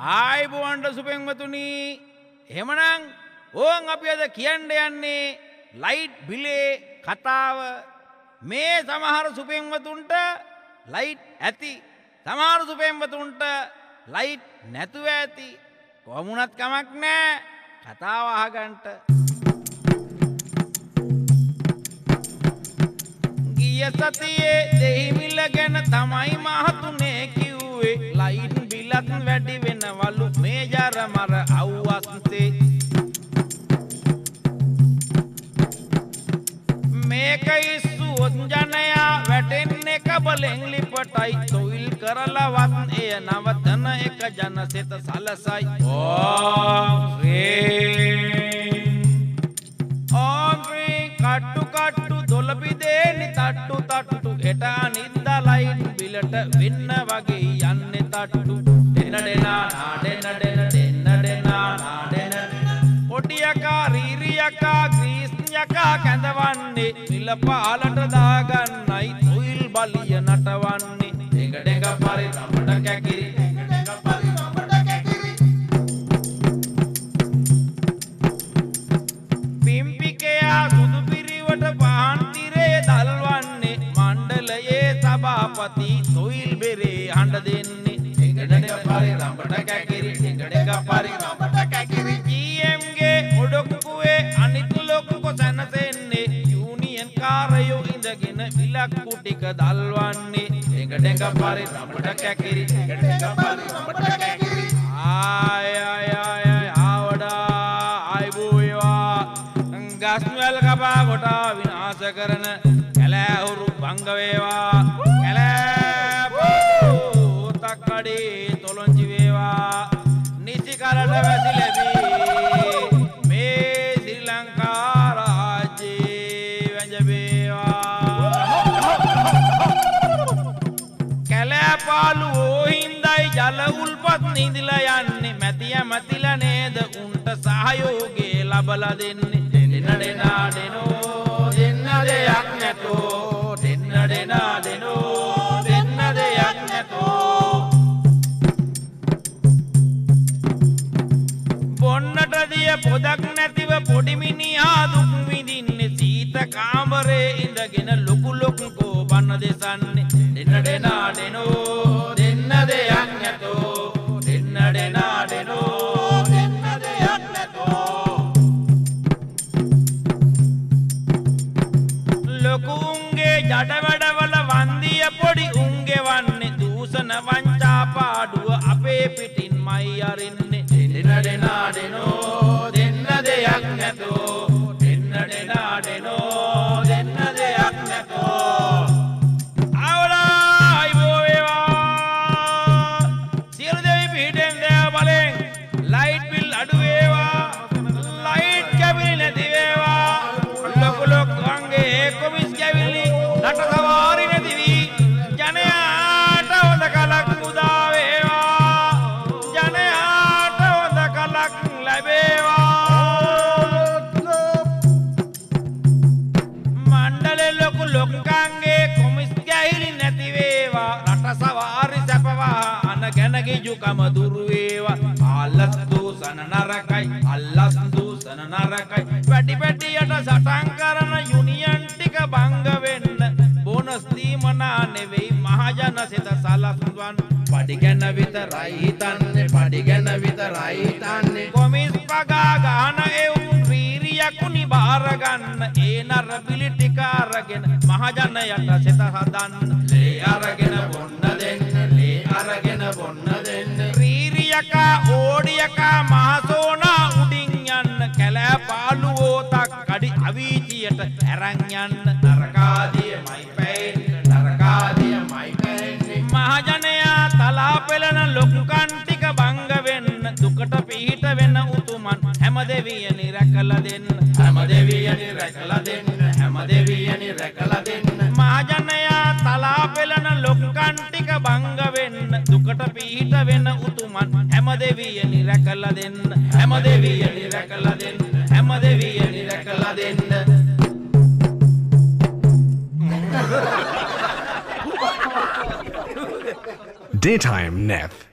ආයිබුවන්ට සුපෙන්වතුනී. එහෙමනං ඕන් අපි අද කියන්න යන්නේ ලයිට් බිලේ කතාව. මේ සමහර සුපෙන්වතුන්ට ලයිට් ඇති. සමහර සුපෙන්වතුන්ට ලයිට් නැතුව ඇති. කොමුණත් කමක් නෑ. කතාවහගන්ට ගිය සතියේ දෙහිමිල්ල ගැන තමයි මහතුනේ කිව්වේ. ලයිට් බිලත් වැඩි වෙනවලු. මේ ජරමර අව්වස්සේ මේක ඉස්සුවොත් ජනයා වැටෙන්නේ කබලෙන් ලිපටයි. තොයිල් කරලවත් එය නවතන එක ජනසෙත සලසයි. ඕන්්‍රී කට්ටු කට්ටු දොලපිදේනි තට්ටු තට්ටු. එට නින්දලයින් බිලට වෙන්න වගේ යන්න තට්ටු. දෙන දෙනා නාඩෙන දෙන දෙන්න දෙනා නාඩෙන. පොඩියකා රීරියකා ග්‍රීස්්ඥකා කැඳවන්නේ මිල පාලට දාගන්නයි තුයිල් බලිය නටවන්නේ. එක ඩෙක පරි රමට කැකිරි. පිම්පිකයා සුදු පිරිවට පහන්තිරේ දල්වන්නේ මණ්ඩලයේ සභාපති තොයිල් බෙරේ හඬ දෙන්නේ. එකඩක පරි රඹට කැකිරි එකඩක පරි රඹට කැකිරි ජීම්ගේ ඔඩොක්කුවේ අනිතු ලොක්කො සැනසෙන්නේ යුනියන් කාරයෝ ඉඳගෙන විලක්කු ටික දල්වන්නේ එකඩක පරි රඹට කැකිරි එකඩක පරි රඹට කැකිරි ආය ආය ආය ආවඩා අයිබෝයවා ගස්වැල් කපා කොටා විනාශ කරන කැලෑහුරු බංගවේවා කැලෑපෝ තක්කඩේ තොළොංචි වේවා නිසි කරට වැසි ලැබී මේ ශ්‍රී ලංකා රාජ්‍යයේ වැජබේවා කැලෑපාලු ඕහින්දයි ජල උල්පත් නිදිලා යන්නේ මැතිය මතිල නේද උන්ට සහයෝගේ ලබල දෙන්නේ දෙන්න දෙනා දෙනෝ දෙන්න දෙයක් නැතෝ බොන්නට දිය පොදක් නැතිව පොඩිමිනිහා දුක් විඳින්නේ. සීත කාමරේ ඉඳගෙන ලොකු ලොකුකෝ බන්න දෙසන්නේ. දෙන්න දෙනා දෙනෝ දෙන්න දෙයක් නැතෝ. දෙන්න දෙනා දෙනෝ දෙන්න දෙයක් නැතෝ. ලොකු උන්ගේ ජඩවැඩවල වන්දිය පොඩි උන්ගේ වන්නේ. දූෂණ වංචා පාඩුව අපේ පිටින් මයි අරින්නේ. දෙන්න දෙනා දෙනෝ ලොක්කන්ගේ කොමිස් ගැහිලි නැතිවේවා රට සවාරි සැපවා. අන ගැනගිජුකම දුරුවේවා අල්ලස් දූසන නරකයි අල්ලස් දූසන නරකයි. වැඩි පැටියට සටන් කරන යුනියන් ටික බංග වෙන්න. බෝනස් දීමනා නෙවෙයි මහජන සිත සලස්වන් පඩි ගැන විතරයි හිතන්නේ පඩි ගැන විතරයි හිතන්නේ. කොමිස් පගා ගහන එවුන් වීරියකුනි බාරගන්න ඒ නර බිලි මහජනයට සිත හදන්න. ලේ අරගෙන බොන්න දෙන්න ලේ අරගෙන බොන්න දෙන්න. වීරියකා ඕඩියකා මහසෝනා උඩින් යන්න කැලෑ පාලුවෝ තක්කඩි අවීචියට ඇරන් යන්න. නරකාදියමයි පැෙන්න නරකාදියමයි පැෙන්නේ මහජනයා තලා පෙළන ලොකුකන් ටික බංග වෙන්න දුකට පිහිට වෙන්න උතුමන් හැම දෙවියනි රැකල දෙන්න. හැම දෙවියනි රැකල දෙන්න වෙන්න දුකට පිහිට වෙන්න උතුමන් හැම දෙවියනි රැකල දෙන්න හැම දෙවියනි රැකල දෙන්න හැම දෙවියනි රැකල දෙන්න Daytime Neth.